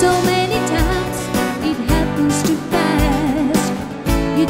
So many times it happens too fast. You